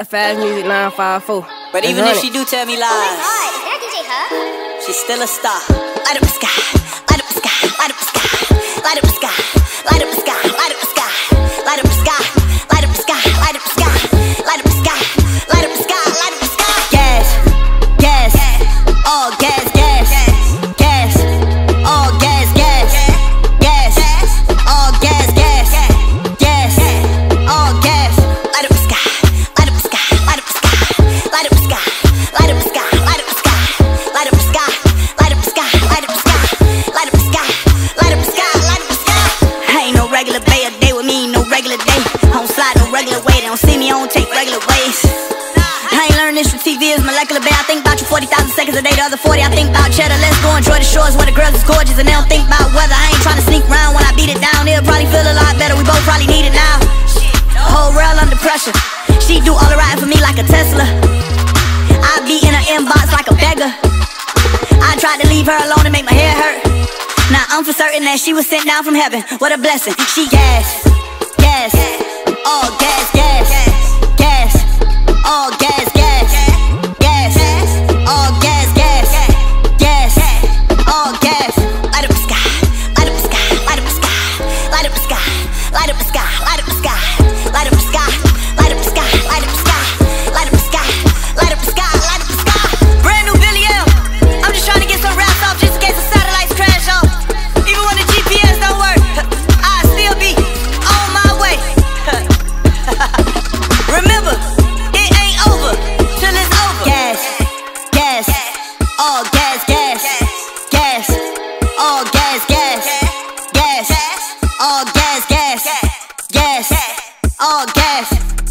The fast music 954. But even if she do tell me lies, Oh my god, is that DJ Huh? she's still a star. Light up the sky, I don't take regular ways. I ain't learned this from TV, it's molecular bay. I think about you 40,000 seconds a day, the other 40 I think about cheddar. Let's go enjoy the shores where the girls is gorgeous and they don't think about weather. I ain't trying to sneak around when I beat it down, it'll probably feel a lot better. We both probably need it now. Whole world under pressure. She do all the riding for me like a Tesla. I be in her inbox like a beggar. I tried to leave her alone and make my hair hurt. Now I'm for certain that she was sent down from heaven. What a blessing. She gas, gas, all gas. All gas, gas, gas, all gas.